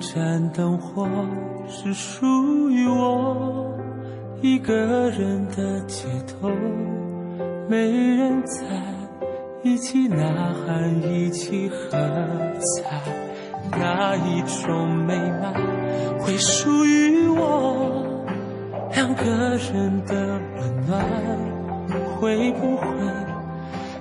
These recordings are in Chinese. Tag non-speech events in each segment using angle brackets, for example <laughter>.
盏灯火，是属于我一个人的街头，没人在一起呐喊，一起喝彩，哪一种美满会属于我？两个人的温暖会不会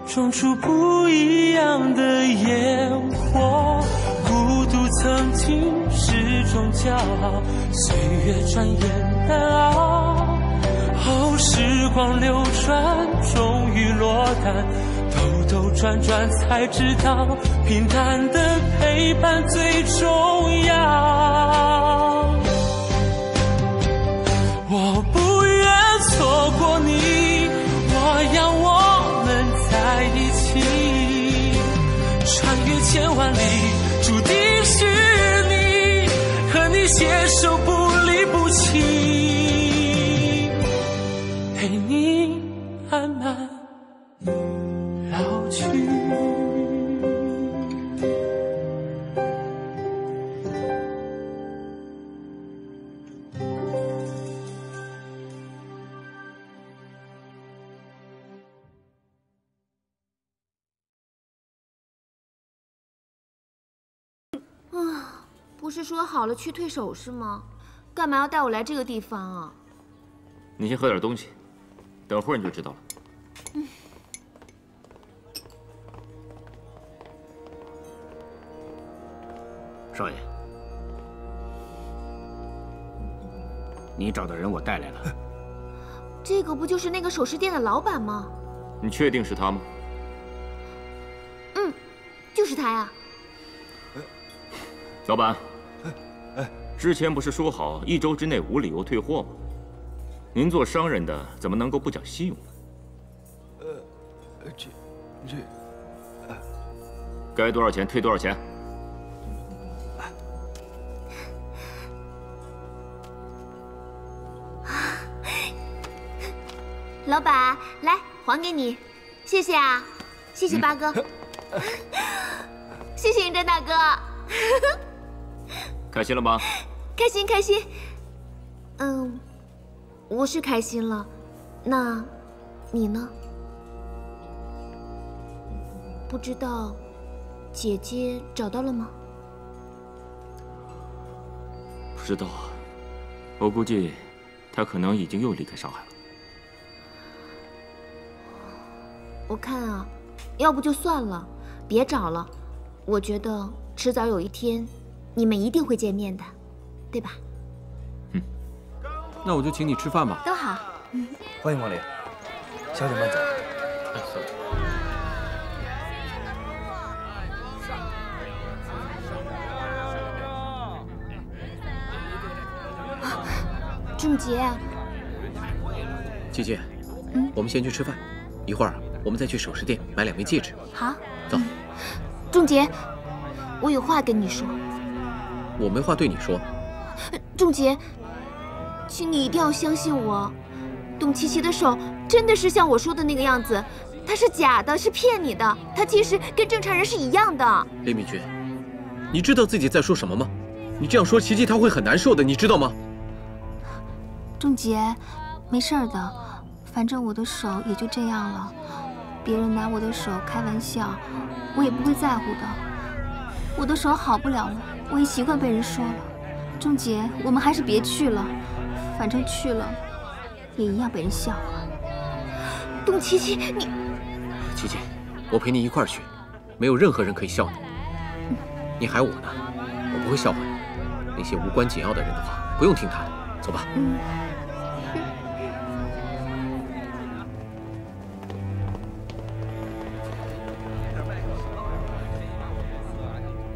种出不一样的烟火？孤独曾经是种骄傲，岁月转眼难熬。哦，时光流转，终于落单，兜兜转转才知道，平淡的陪伴最重要。我不愿错过你，我要我们在一起，穿越千万里，注定携手不离不弃，不是说好了去退首饰吗？干嘛要带我来这个地方啊？你先喝点东西，等会儿你就知道了。少爷，你找的人我带来了。这个不就是那个首饰店的老板吗？你确定是他吗？嗯，就是他呀。老板，之前不是说好一周之内无理由退货吗？您做商人的怎么能够不讲信用呢？呃，这这该多少钱退多少钱。老板，来还给你，谢谢啊，谢谢八哥，<laughs> 谢谢云真大哥，<laughs> 开心了吗？开心开心。嗯，我是开心了，那你呢？不知道姐姐找到了吗？不知道啊，我估计他可能已经又离开上海了。我看啊，要不就算了，别找了。我觉得迟早有一天，你们一定会见面的，对吧？嗯那我就请你吃饭吧。都好。欢迎光临，小姐慢走。仲杰，姐姐，嗯我们先去吃饭，一会儿我们再去首饰店买两枚戒指。好。走，仲杰，我有话跟你说。我没话对你说。仲杰，请你一定要相信我，董琪琪的手真的是像我说的那个样子，她是假的，是骗你的，她其实跟正常人是一样的。李敏君，你知道自己在说什么吗？你这样说，琪琪她会很难受的，你知道吗？仲杰，没事儿的，反正我的手也就这样了，别人拿我的手开玩笑，我也不会在乎的。我的手好不了了，我也习惯被人说了。仲杰，我们还是别去了，反正去了也一样被人笑话。董琪琪，你琪琪，我陪你一块儿去，没有任何人可以笑你。你还我呢，我不会笑话你。那些无关紧要的人的话，不用听他的。走吧。嗯。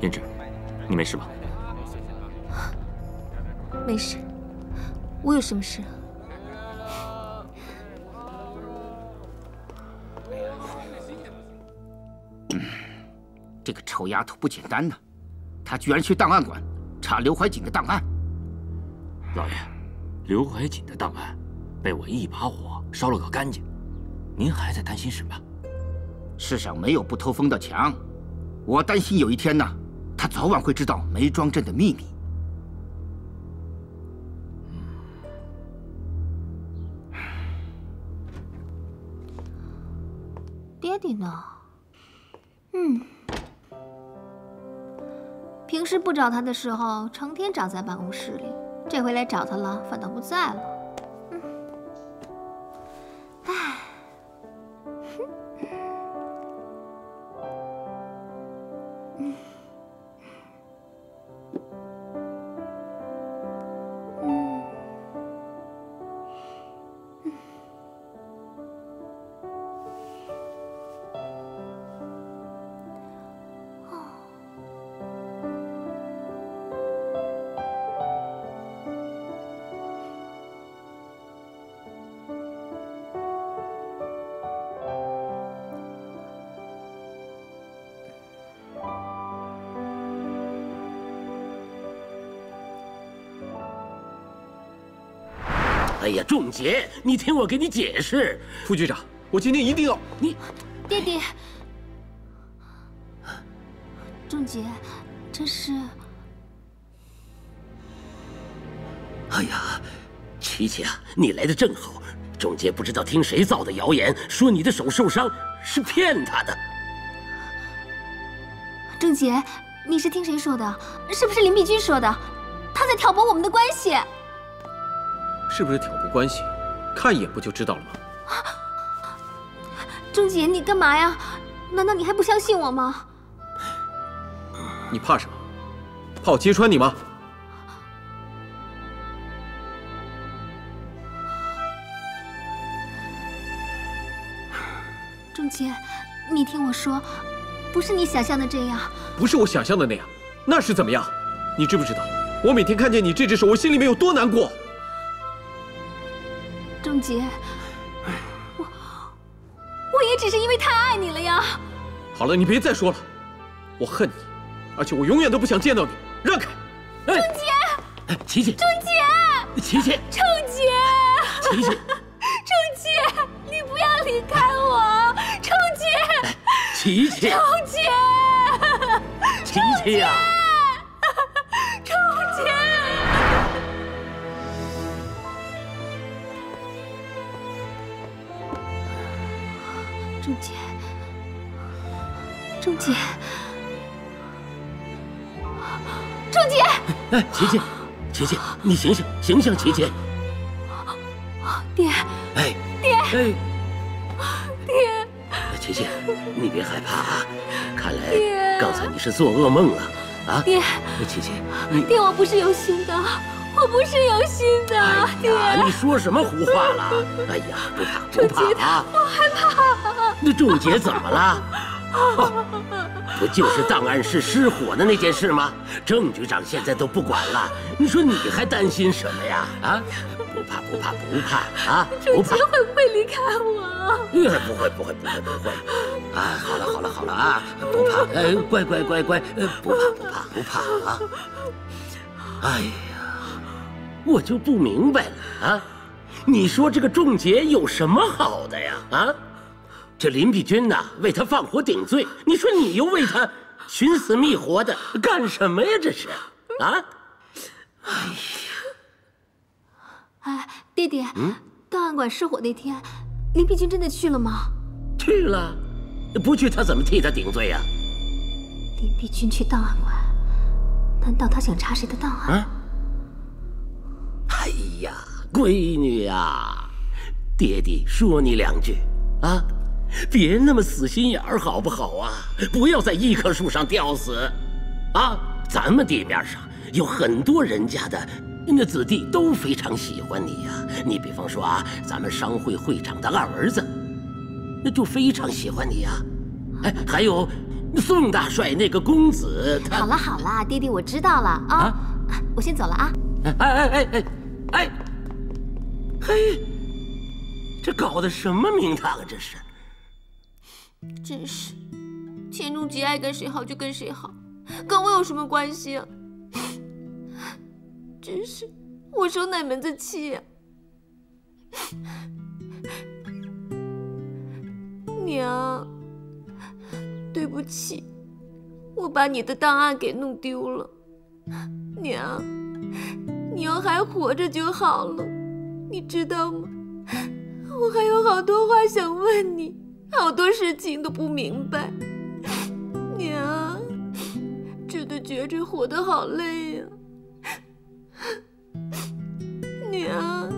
胭脂，你没事吧？没事，我有什么事？这个臭丫头不简单呐，她居然去档案馆查刘怀瑾的档案。老爷，刘怀瑾的档案被我一把火烧了个干净，您还在担心什么？世上没有不透风的墙，我担心有一天呢，他早晚会知道梅庄镇的秘密，是不找他的时候，成天长在办公室里，这回来找他了，反倒不在了。哎呀，仲杰，你听我给你解释。副局长，我今天一定要你，爹爹，仲杰，这是……哎呀，琪琪啊，你来的正好。仲杰不知道听谁造的谣言，说你的手受伤是骗他的。仲杰，你是听谁说的？是不是林碧君说的？他在挑拨我们的关系。是不是挑拨关系？看一眼不就知道了吗？钟姐，你干嘛呀？难道你还不相信我吗？你怕什么？怕我揭穿你吗？钟杰，你听我说，不是你想象的这样。不是我想象的那样，那是怎么样？你知不知道，我每天看见你这只手，我心里面有多难过？钟杰，我我也只是因为太爱你了呀。好了，你别再说了，我恨你，而且我永远都不想见到你。让开！钟杰，琪琪，钟杰，琪琪，钟杰，琪琪，钟杰，你不要离开我，钟杰，琪琪，钟杰，琪琪呀。钟杰，钟杰！哎，琪琪，琪琪，你醒醒，醒醒，琪琪！爹！哎，爹！哎，爹！琪琪，你别害怕啊！看来刚才你是做噩梦了啊！爹！琪琪，爹，我不是有心的。我不是有心的，爹！你说什么胡话了？哎呀，不怕不怕啊！我害怕。那仲杰怎么了？<laughs> 不就是档案室失火的那件事吗？郑局长现在都不管了，你说你还担心什么呀？啊，不怕不怕不怕啊！仲杰会不会离开我？<laughs> 不会不会不会不会。啊，好了好了好了啊，不怕，呃，乖乖乖乖，呃，不怕不怕不怕啊！哎呀。我就不明白了啊！你说这个仲杰有什么好的呀？啊，这林碧君呐，为他放火顶罪，你说你又为他寻死觅活的，干什么呀？这是啊！哎呀！哎，爹爹，嗯，档案馆失火那天，林碧君真的去了吗？去了，不去他怎么替他顶罪呀？林碧君去档案馆，难道他想查谁的档案？哎呀，闺女呀，爹爹说你两句啊，别那么死心眼儿好不好啊？不要在一棵树上吊死，啊！咱们地面上有很多人家的那子弟都非常喜欢你呀。你比方说啊，咱们商会会长的二儿子，那就非常喜欢你呀。哎，还有宋大帅那个公子，好了好了，爹爹我知道了啊，我先走了啊。哎哎哎哎。哎，嘿，这搞的什么名堂啊？这是，真是，钱仲杰爱跟谁好就跟谁好，跟我有什么关系啊？<laughs> 真是，我生哪门子气呀？<laughs> 娘，对不起，我把你的档案给弄丢了，娘。你要还活着就好了，你知道吗？<laughs> 我还有好多话想问你，好多事情都不明白。娘，真的觉着活得好累呀，娘。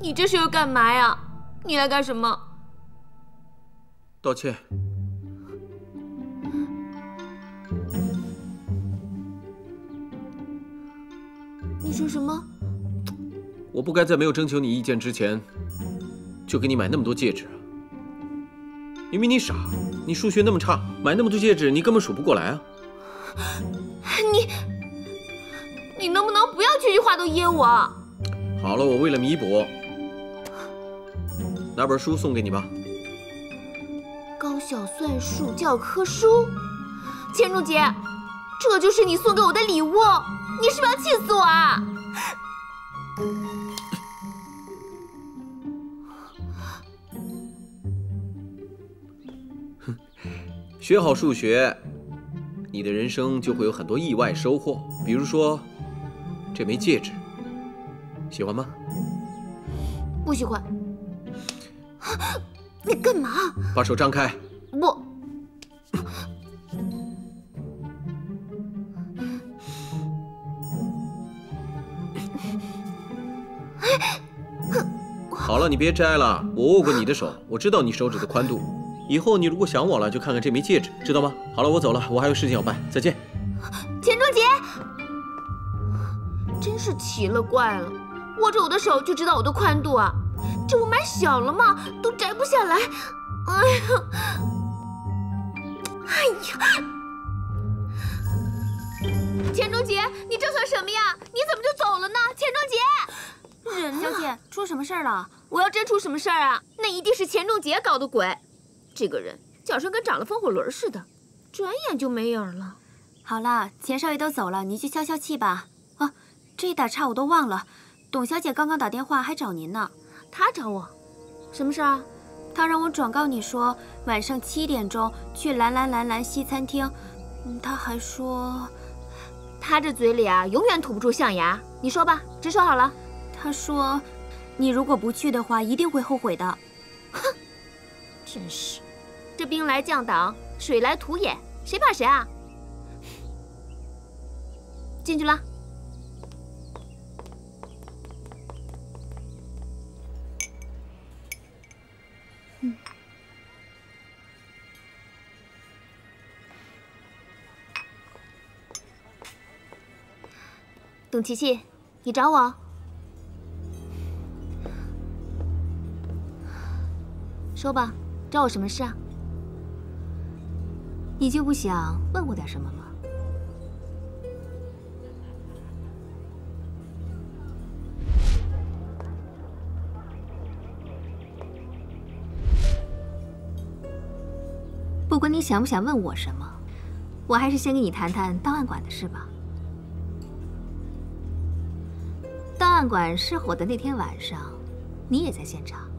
你这是要干嘛呀？你来干什么？道歉。你说什么？我不该在没有征求你意见之前，就给你买那么多戒指。明明你傻，你数学那么差，买那么多戒指你根本数不过来啊！你，你能不能不要句句话都噎我？好了，我为了弥补，拿本书送给你吧。高小算术教科书，钱仲杰，这就是你送给我的礼物。你是不是要气死我啊？哼，学好数学，你的人生就会有很多意外收获。比如说，这枚戒指，喜欢吗？不喜欢。<gasps> 你干嘛？把手张开。不。了，你别摘了。我握过你的手，我知道你手指的宽度。以后你如果想我了，就看看这枚戒指，知道吗？好了，我走了，我还有事情要办。再见。钱钟杰，真是奇了怪了，握着我的手就知道我的宽度啊？这我买小了吗？都摘不下来。哎呀，哎呀！钱钟杰，你这算什么呀？你怎么就走了呢？钱钟杰，人小姐，出什么事儿了？我要真出什么事儿啊，那一定是钱仲杰搞的鬼。这个人脚上跟长了风火轮似的，转眼就没影了。好了，钱少爷都走了，您去消消气吧。啊，这一打岔我都忘了，董小姐刚刚打电话还找您呢。她找我，什么事啊？她让我转告你说，晚上七点钟去蓝蓝蓝蓝西餐厅。嗯她还说，她这嘴里啊，永远吐不出象牙。你说吧，直说好了。她说。你如果不去的话，一定会后悔的。哼，真是，这兵来将挡，水来土掩，谁怕谁啊？进去了。嗯。董琪琪，你找我？说吧，找我什么事啊？你就不想问我点什么吗？不管你想不想问我什么，我还是先跟你谈谈档案馆的事吧。档案馆失火的那天晚上，你也在现场。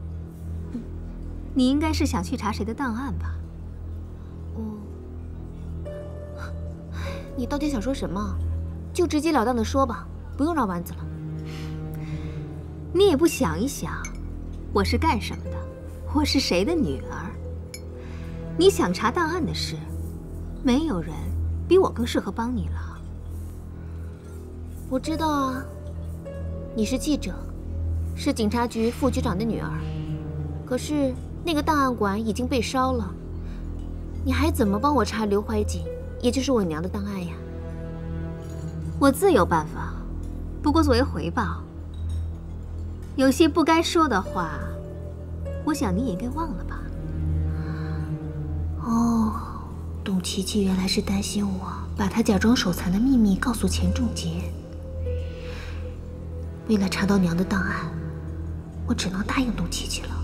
你应该是想去查谁的档案吧？哦，你到底想说什么？就直截了当的说吧，不用绕弯子了。你也不想一想，我是干什么的？我是谁的女儿？你想查档案的事，没有人比我更适合帮你了。我知道啊，你是记者，是警察局副局长的女儿，可是。那个档案馆已经被烧了，你还怎么帮我查刘怀瑾，也就是我娘的档案呀？我自有办法，不过作为回报，有些不该说的话，我想你也该忘了吧。哦，董琪琪原来是担心我把她假装手残的秘密告诉钱仲杰，为了查到娘的档案，我只能答应董琪琪了。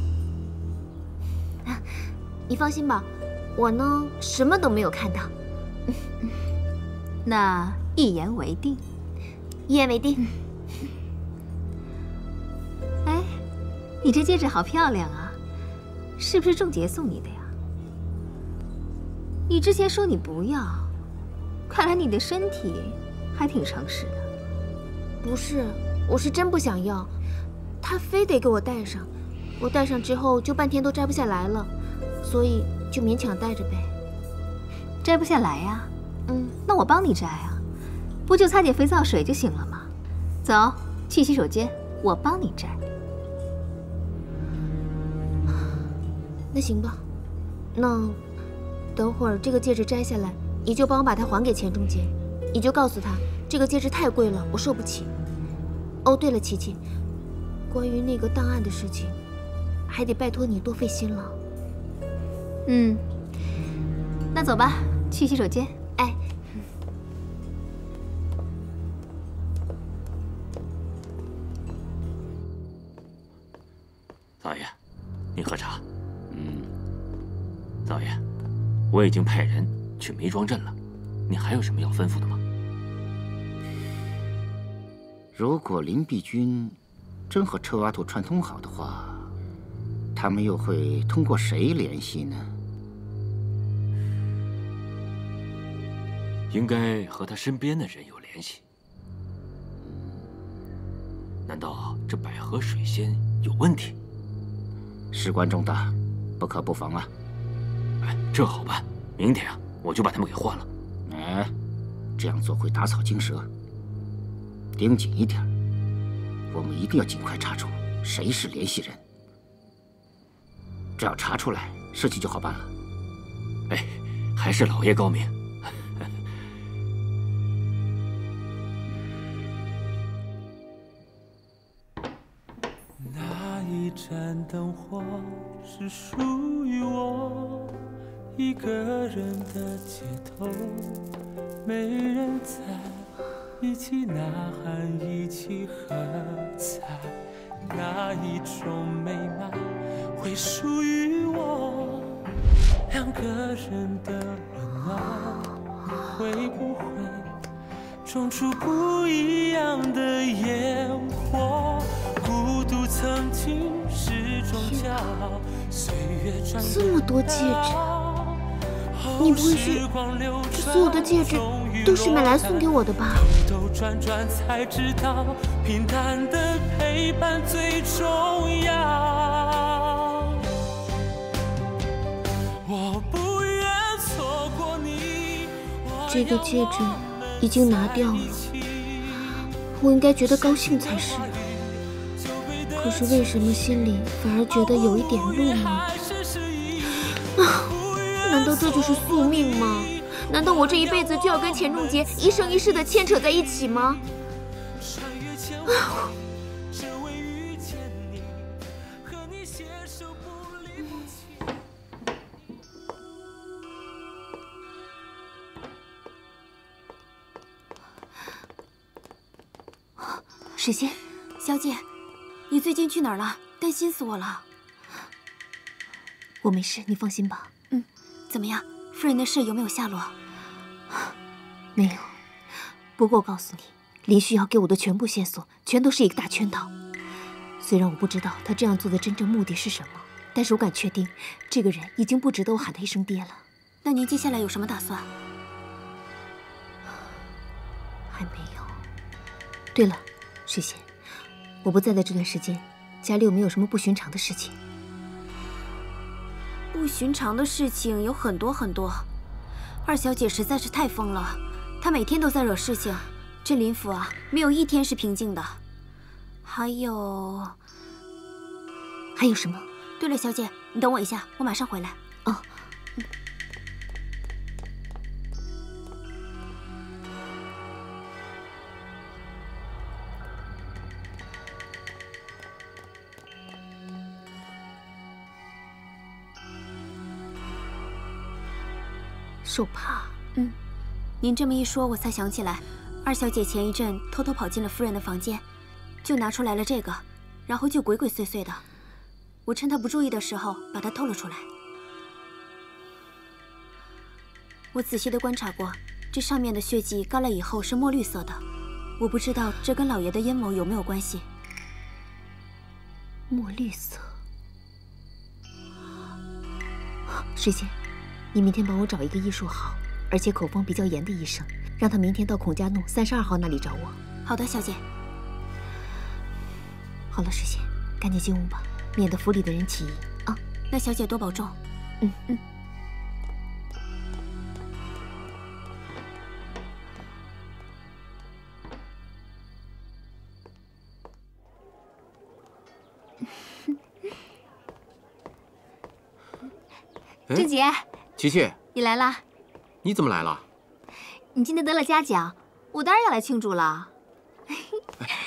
你放心吧，我呢什么都没有看到。<laughs> 那一言为定，一言为定。哎，你这戒指好漂亮啊，是不是仲杰送你的呀？你之前说你不要，看来你的身体还挺诚实的。不是，我是真不想要。他非得给我戴上，我戴上之后就半天都摘不下来了，所以就勉强戴着呗。摘不下来呀？嗯，那我帮你摘啊，不就擦点肥皂水就行了吗？走，去洗手间，我帮你摘。<sighs> 那行吧，那等会儿这个戒指摘下来，你就帮我把它还给钱中杰，你就告诉他这个戒指太贵了，我受不起。哦，对了，琪琪，关于那个档案的事情，还得拜托你多费心了。嗯，那走吧，去洗手间。哎，老爷，您喝茶。嗯，老爷，我已经派人去梅庄镇了，你还有什么要吩咐的吗？如果林碧君真和臭丫头串通好的话，他们又会通过谁联系呢？应该和他身边的人有联系。难道这百合水仙有问题？事关重大，不可不防啊！哎，这好办，明天啊，我就把他们给换了。哎，这样做会打草惊蛇。盯紧一点，我们一定要尽快查出谁是联系人。只要查出来，事情就好办了。哎，还是老爷高明。那一盏灯火是属于我一个人的街头，没人在一起呐喊，一起喝彩。那一种美满会属于我，两个人的温暖会不会种出不一样的烟火？孤独曾经是种骄傲，岁月转这么多戒指，你不会是这所有的戒指都是买来送给我的吧？兜转转才知道，平淡的陪伴最重这个戒指已经拿掉了，我应该觉得高兴才是。可是为什么心里反而觉得有一点怒呢？啊，<sighs> 难道这就是宿命吗？难道我这一辈子就要跟钱仲杰一生一世的牵扯在一起吗？<sighs> 啊！水仙，小姐，你最近去哪儿了？担心死我了。我没事，你放心吧。嗯，怎么样？夫人的事有没有下落？<sighs> 没有。不过我告诉你，林旭瑶给我的全部线索，全都是一个大圈套。虽然我不知道他这样做的真正目的是什么，但是我敢确定，这个人已经不值得我喊他一声爹了。那您接下来有什么打算？还没有。对了，水仙，我不在的这段时间，家里有没有什么不寻常的事情？不寻常的事情有很多很多，二小姐实在是太疯了，她每天都在惹事情，这林府啊，没有一天是平静的。还有，还有什么？对了，小姐，你等我一下，我马上回来。就怕，嗯，您这么一说，我才想起来，二小姐前一阵偷偷跑进了夫人的房间，就拿出来了这个，然后就鬼鬼祟祟的。我趁她不注意的时候把它偷了出来。我仔细的观察过，这上面的血迹干了以后是墨绿色的，我不知道这跟老爷的阴谋有没有关系。墨绿色，水仙。你明天帮我找一个医术好，而且口风比较严的医生，让他明天到孔家弄三十二号那里找我。好的，小姐。好了，水仙，赶紧进屋吧，免得府里的人起疑啊。那小姐多保重。嗯嗯。<laughs> 郑姐，琪琪，你来啦！你怎么来了？你今天得了嘉奖，我当然要来庆祝了。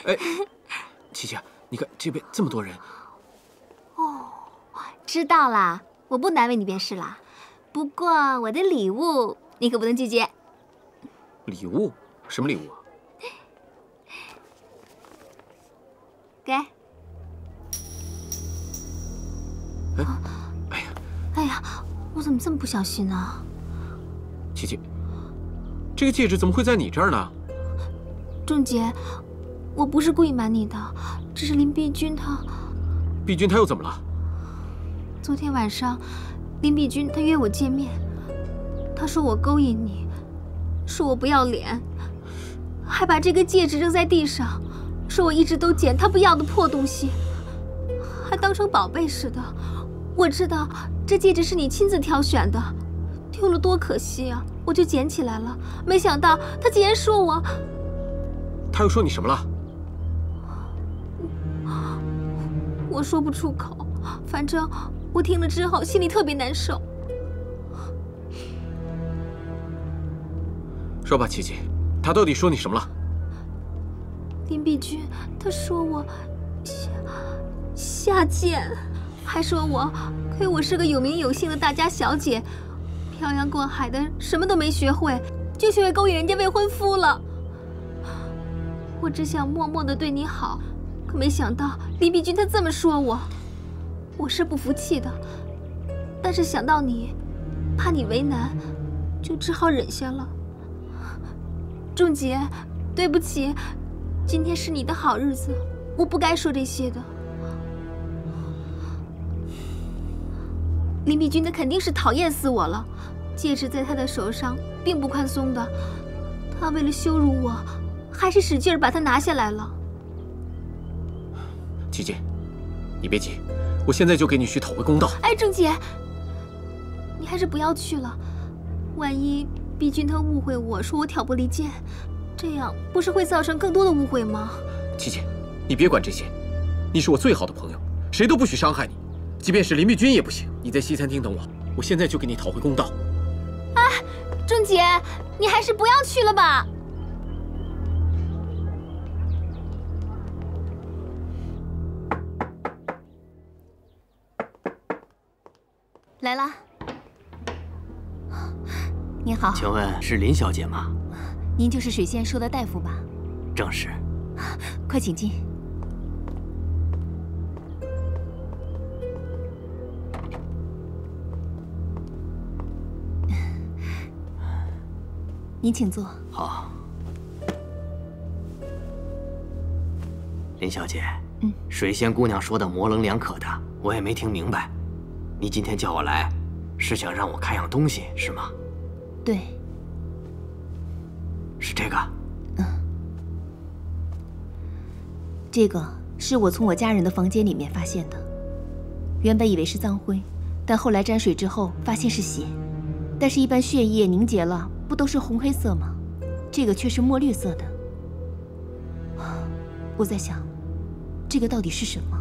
哎，琪琪，你看这边这么多人。哦，知道啦，我不难为你便是啦。不过我的礼物你可不能拒绝。礼物？什么礼物？给。哎，哎呀，哎呀，我怎么这么不小心呢？琪琪，这个戒指怎么会在你这儿呢？仲杰，我不是故意瞒你的，只是林碧君她……碧君她又怎么了？昨天晚上，林碧君她约我见面，她说我勾引你，说我不要脸，还把这个戒指扔在地上，说我一直都捡她不要的破东西，还当成宝贝似的。我知道这戒指是你亲自挑选的，丢了多可惜啊！我就捡起来了，没想到他竟然说我……他又说你什么了？我说不出口，反正我听了之后心里特别难受。说吧，琪琪，他到底说你什么了？林碧君，他说我下下贱，还说我亏我是个有名有姓的大家小姐，漂洋过海的什么都没学会，就学会勾引人家未婚夫了。我只想默默的对你好，可没想到李碧君她这么说我，我是不服气的。但是想到你，怕你为难，就只好忍下了。仲杰，对不起，今天是你的好日子，我不该说这些的。林碧君她肯定是讨厌死我了，戒指在她的手上并不宽松的，她为了羞辱我。还是使劲儿把它拿下来了。琪琪，你别急，我现在就给你去讨回公道。哎，郑姐，你还是不要去了。万一碧君他误会我说我挑拨离间，这样不是会造成更多的误会吗？琪琪，你别管这些，你是我最好的朋友，谁都不许伤害你，即便是林碧君也不行。你在西餐厅等我，我现在就给你讨回公道。啊，钟姐，你还是不要去了吧。来了，您好，请问是林小姐吗？您就是水仙说的大夫吧？正是。快请进。您请坐。好。林小姐，嗯，水仙姑娘说的模棱两可的，我也没听明白。你今天叫我来，是想让我看样东西是吗？对，是这个。嗯，这个是我从我家人的房间里面发现的。原本以为是脏灰，但后来沾水之后发现是血。但是，一般血液凝结了，不都是红黑色吗？这个却是墨绿色的。我在想，这个到底是什么？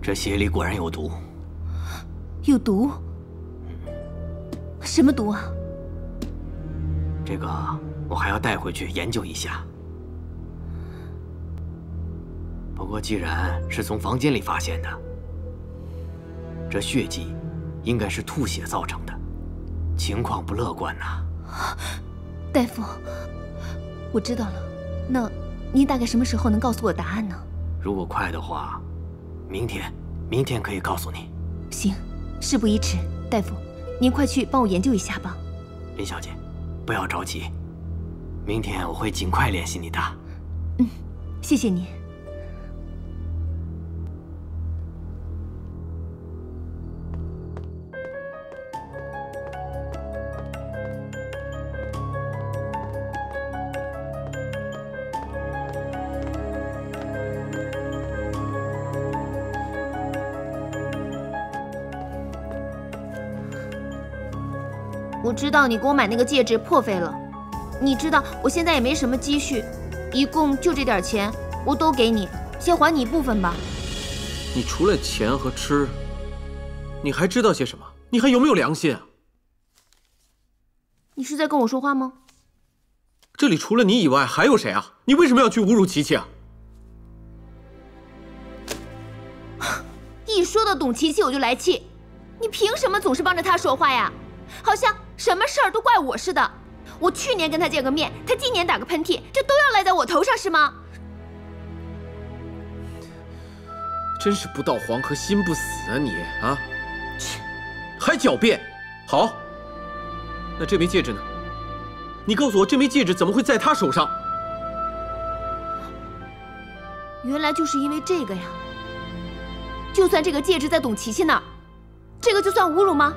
这鞋里果然有毒，有毒？什么毒啊？这个我还要带回去研究一下。不过既然是从房间里发现的，这血迹应该是吐血造成的，情况不乐观呐。大夫，我知道了。那您大概什么时候能告诉我答案呢？如果快的话。明天，明天可以告诉你。行，事不宜迟，大夫，您快去帮我研究一下吧。林小姐，不要着急，明天我会尽快联系你的。嗯，谢谢你。我知道你给我买那个戒指破费了，你知道我现在也没什么积蓄，一共就这点钱，我都给你，先还你一部分吧。你除了钱和吃，你还知道些什么？你还有没有良心啊？你是在跟我说话吗？这里除了你以外还有谁啊？你为什么要去侮辱琪琪啊？<laughs> 一说到董琪琪我就来气，你凭什么总是帮着她说话呀？好像什么事儿都怪我似的。我去年跟他见个面，他今年打个喷嚏，这都要赖在我头上是吗？真是不到黄河心不死啊你啊！切，还狡辩？好，那这枚戒指呢？你告诉我，这枚戒指怎么会在他手上？原来就是因为这个呀！就算这个戒指在董琪琪那儿，这个就算侮辱吗？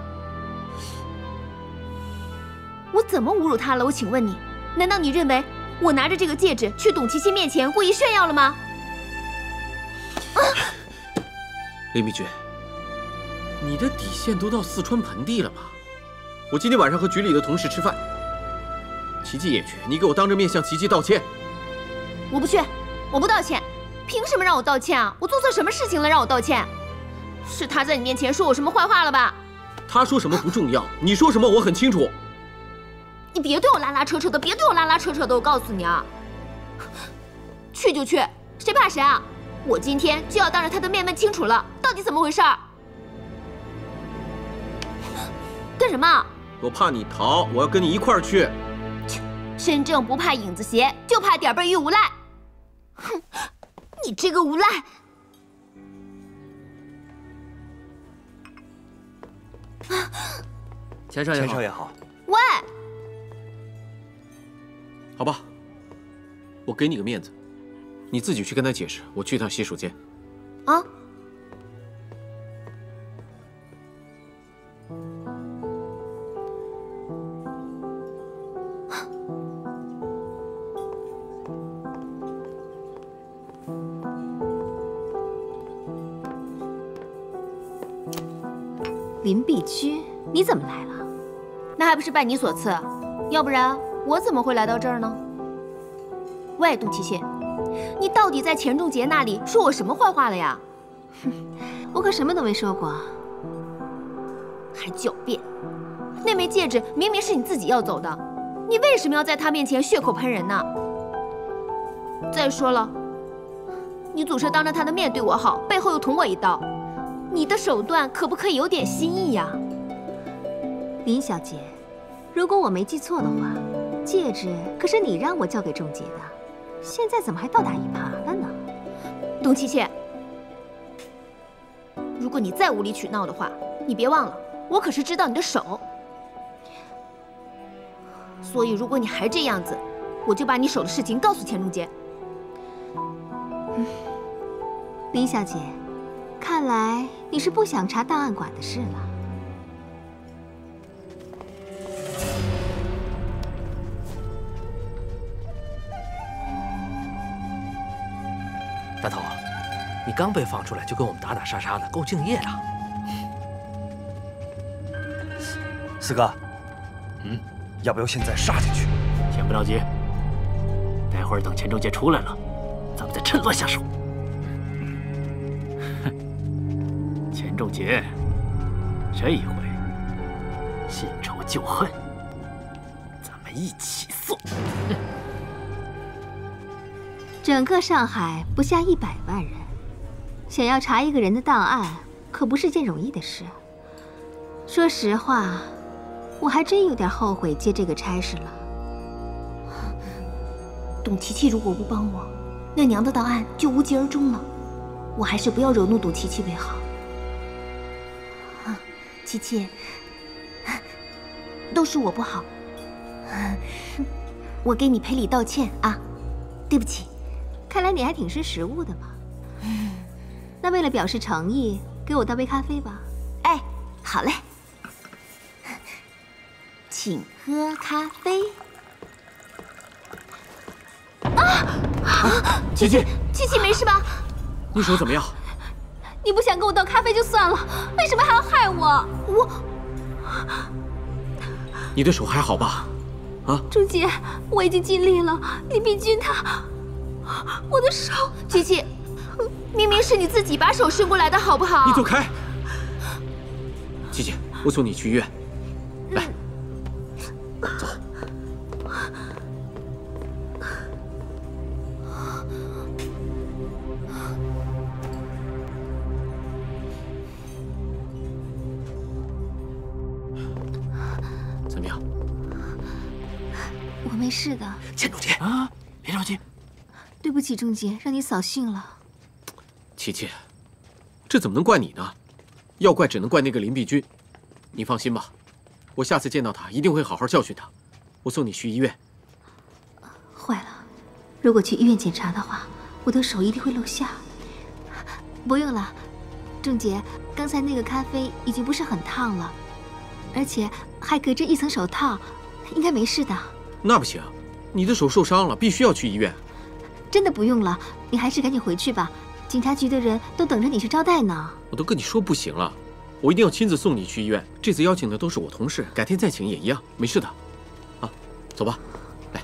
我怎么侮辱她了？我请问你，难道你认为我拿着这个戒指去董琪琪面前故意炫耀了吗？啊林碧君，你的底线都到四川盆地了吧？我今天晚上和局里的同事吃饭，琪琪也去，你给我当着面向琪琪道歉。我不去，我不道歉，凭什么让我道歉啊？我做错什么事情了让我道歉？是他在你面前说我什么坏话了吧？他说什么不重要，你说什么我很清楚。你别对我拉拉扯扯的，别对我拉拉扯扯的，我告诉你啊，去就去，谁怕谁啊？我今天就要当着他的面问清楚了，到底怎么回事？干什么？我怕你逃，我要跟你一块儿去。身正不怕影子斜，就怕点背与无赖。哼，你这个无赖！钱少爷。钱少爷好。喂，好吧，我给你个面子，你自己去跟他解释。我去趟洗手间。啊？林碧君，你怎么来了？那还不是拜你所赐，要不然我怎么会来到这儿呢？喂，杜琪琪，你到底在钱仲杰那里说我什么坏话了呀？哼 <laughs> 我可什么都没说过。还狡辩！那枚戒指明明是你自己要走的，你为什么要在他面前血口喷人呢？再说了，你总是当着他的面对我好，背后又捅我一刀，你的手段可不可以有点新意呀？林小姐，如果我没记错的话，戒指可是你让我交给仲杰的，现在怎么还倒打一耙了呢？董七七，如果你再无理取闹的话，你别忘了，我可是知道你的手。所以如果你还这样子，我就把你手的事情告诉钱仲杰。林小姐，看来你是不想查档案馆的事了。大头，你刚被放出来就跟我们打打杀杀的，够敬业的。四哥，嗯，要不要现在杀进去？先不着急，待会儿等钱仲杰出来了，咱们再趁乱下手。哼，钱仲杰，这一回新仇旧恨，咱们一起算。整个上海不下一百万人，想要查一个人的档案，可不是件容易的事。说实话，我还真有点后悔接这个差事了。<laughs> 董琪琪如果不帮我，那娘的档案就无疾而终了。我还是不要惹怒董琪琪为好。啊，琪琪，都是我不好，我给你赔礼道歉啊，对不起。看来你还挺识时务的嘛。那为了表示诚意，给我倒杯咖啡吧。哎，好嘞，请喝咖啡。啊！琪琪，琪琪没事吧？你手怎么样？你不想给我倒咖啡就算了，为什么还要害我？我，你的手还好吧？啊，朱姐，我已经尽力了。李碧君他，我的手，琪琪，明明是你自己把手伸过来的，好不好？你走开。琪琪，我送你去医院。对不起，仲杰，让你扫兴了。琪琪，这怎么能怪你呢？要怪只能怪那个林碧君。你放心吧，我下次见到他一定会好好教训他。我送你去医院。坏了，如果去医院检查的话，我的手一定会露馅。不用了，仲杰，刚才那个咖啡已经不是很烫了，而且还隔着一层手套，应该没事的。那不行，你的手受伤了，必须要去医院。真的不用了，你还是赶紧回去吧。警察局的人都等着你去招待呢。我都跟你说不行了，我一定要亲自送你去医院。这次邀请的都是我同事，改天再请也一样，没事的。啊，走吧，来。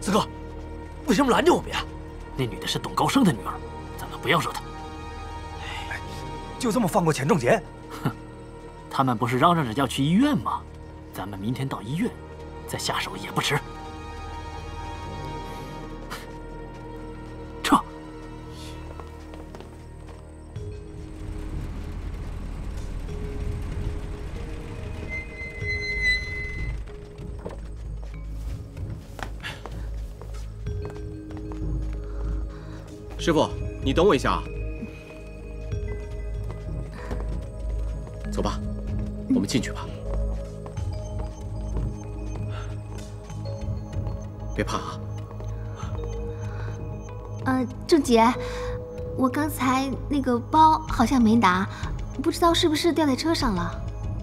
四哥，为什么拦着我们呀？那女的是董高升的女儿，咱们不要惹她。就这么放过钱仲杰？哼，<laughs> 他们不是嚷嚷着要去医院吗？咱们明天到医院，再下手也不迟。撤。师傅，你等我一下啊。走吧，我们进去吧。别怕啊。呃，郑杰，我刚才那个包好像没拿，不知道是不是掉在车上了。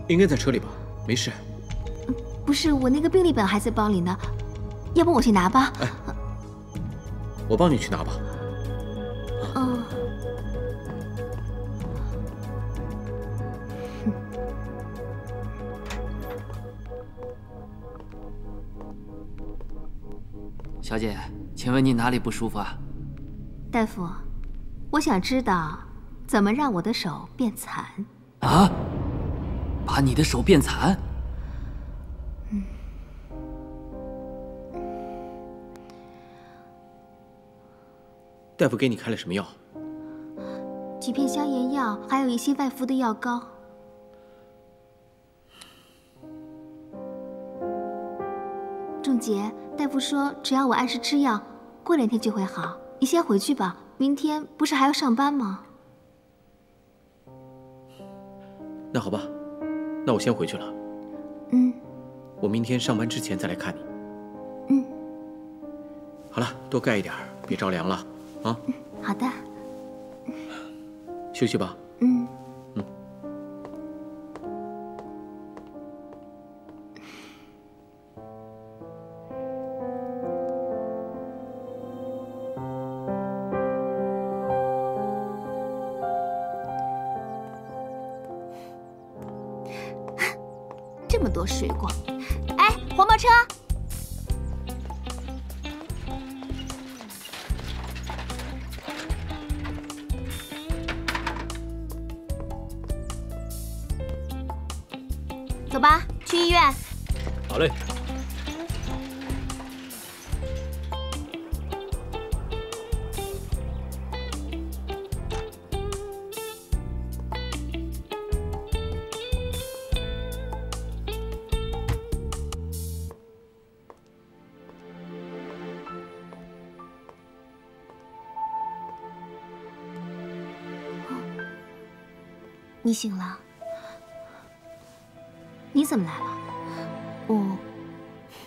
应该在车里吧，没事。不是，我那个病历本还在包里呢，要不我去拿吧？哎，我帮你去拿吧。问你哪里不舒服啊？大夫，我想知道怎么让我的手变残。啊？把你的手变残？嗯。大夫给你开了什么药？几片消炎药，还有一些外敷的药膏。仲杰，大夫说只要我按时吃药，过两天就会好。你先回去吧，明天不是还要上班吗？那好吧，那我先回去了。嗯。我明天上班之前再来看你。嗯。好了，多盖一点，别着凉了啊。好的。休息吧。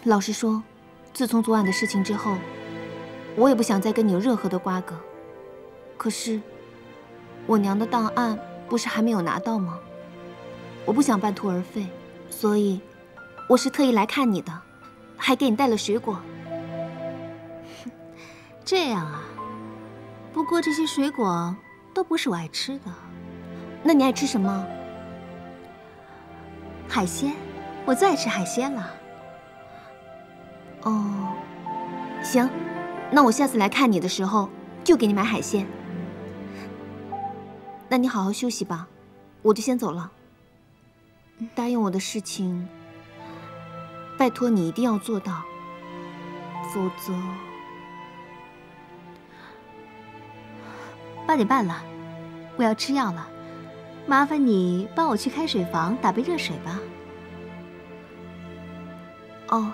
老实说，自从昨晚的事情之后，我也不想再跟你有任何的瓜葛。可是，我娘的档案不是还没有拿到吗？我不想半途而废，所以我是特意来看你的，还给你带了水果。<laughs> 这样啊，不过这些水果都不是我爱吃的。那你爱吃什么？海鲜，我最爱吃海鲜了。哦，行，那我下次来看你的时候就给你买海鲜。那你好好休息吧，我就先走了。答应我的事情，拜托你一定要做到，否则八点半了，我要吃药了，麻烦你帮我去开水房打杯热水吧。哦，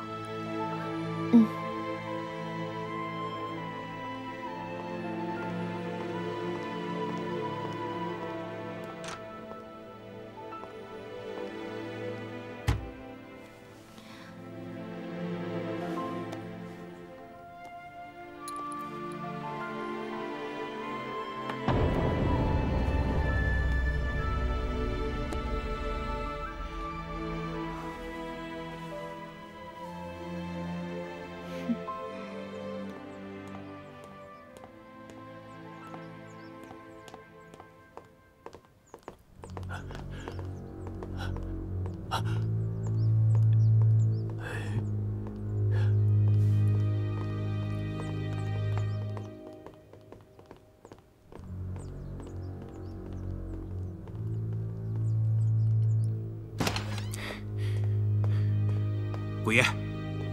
鬼爷，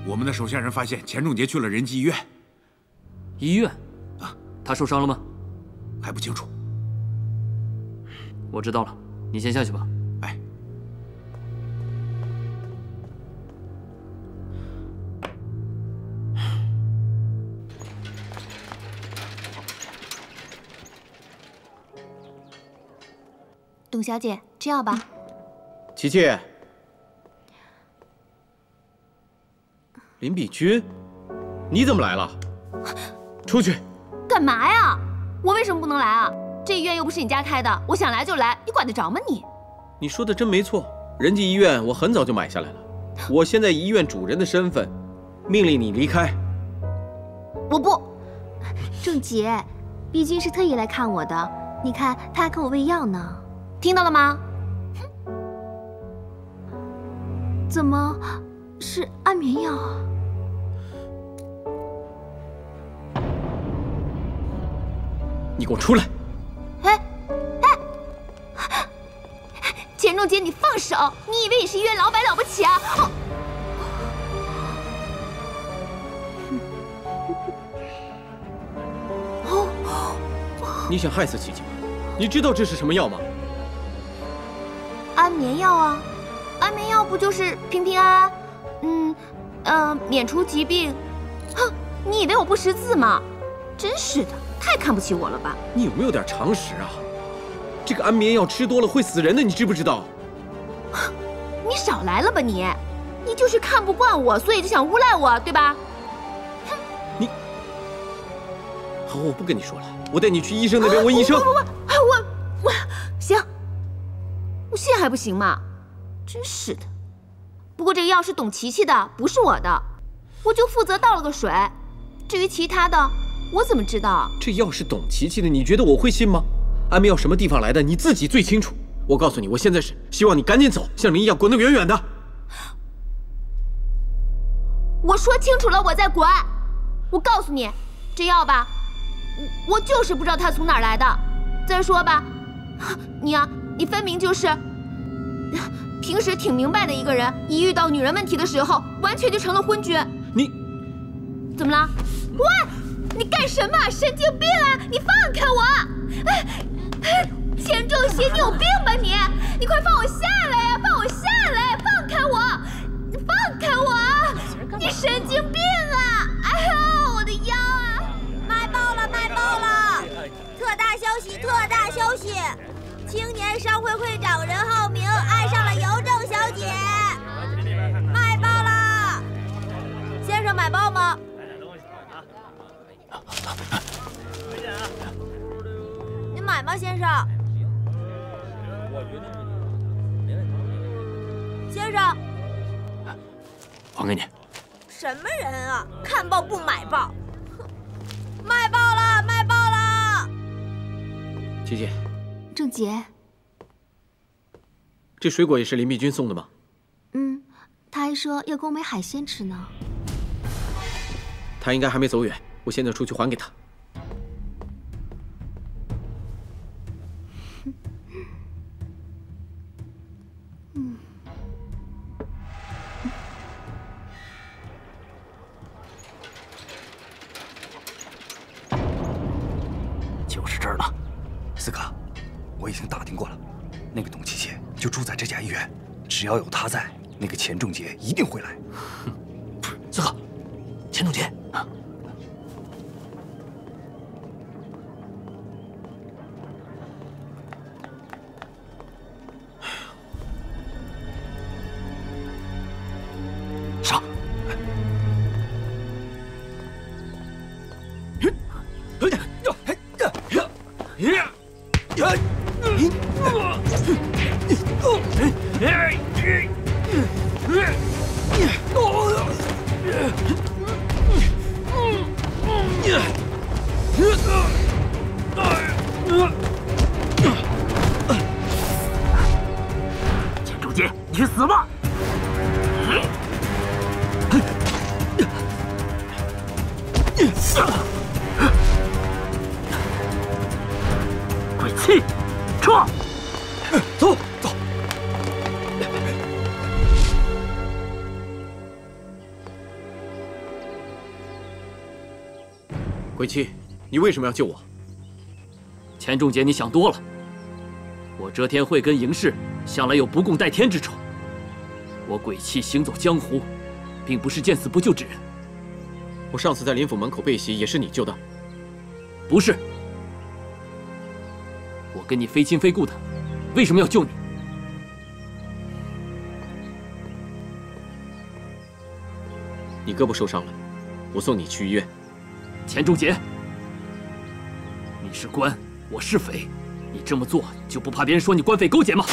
我们的手下人发现钱仲杰去了仁济医院。医院？啊，他受伤了吗？还不清楚。我知道了，你先下去吧。董小姐，吃药吧。琪琪。林比君，你怎么来了？出去！干嘛呀？我为什么不能来啊？这医院又不是你家开的，我想来就来，你管得着吗你？你说的真没错，仁济医院我很早就买下来了。我现在以医院主人的身份，命令你离开。我不，仲杰，毕竟是特意来看我的，你看他还给我喂药呢，听到了吗？怎么是安眠药啊？你给我出来！哎哎，钱仲杰，你放手！你以为你是医院老板了不起啊？你想害死琪琪吗？你知道这是什么药吗？安眠药啊！安眠药不就是平平安安，嗯，呃，免除疾病？哼，你以为我不识字吗？真是的！太看不起我了吧？你有没有点常识啊？这个安眠药吃多了会死人的，你知不知道？你少来了吧你！你就是看不惯我，所以就想诬赖我，对吧？哼！你好，我不跟你说了，我带你去医生那边问医生。不不不，我我行，我现在还不行吗？真是的。不过这个药是董琪琪的，不是我的，我就负责倒了个水。至于其他的。我怎么知道这药是董琪琪的？你觉得我会信吗？安眠药什么地方来的？你自己最清楚。我告诉你，我现在是希望你赶紧走，像林一样滚得远远的。我说清楚了，我再滚。我告诉你，这药吧，我我就是不知道它从哪儿来的。再说吧，你呀，你分明就是平时挺明白的一个人，一遇到女人问题的时候，完全就成了昏君。你怎么了？喂！你干什么？神经病啊！你放开我！哎，钱仲熙，你有病吧你？你快放我下来呀！放我下来！放开我！放开我！你神经病啊！青年商会会长任浩明爱上了邮政小姐，卖报了。先生买报吗？你买吗，先生？先生，还给你。什么人啊？看报不买报，卖报了，卖报了。姐姐。仲杰，这水果也是林碧君送的吗？嗯，他还说要给我买海鲜吃呢。他应该还没走远，我现在出去还给他。我已经打听过了，那个董七七就住在这家医院，只要有她在，那个钱仲杰一定会来。<laughs> 四哥，钱仲杰你为什么要救我？钱仲杰，你想多了。我遮天会跟嬴氏向来有不共戴天之仇。我鬼气行走江湖，并不是见死不救之人。我上次在林府门口被袭，也是你救的。不是，我跟你非亲非故的，为什么要救你？你胳膊受伤了，我送你去医院。钱仲杰，你是官，我是匪，你这么做就不怕别人说你官匪勾结吗？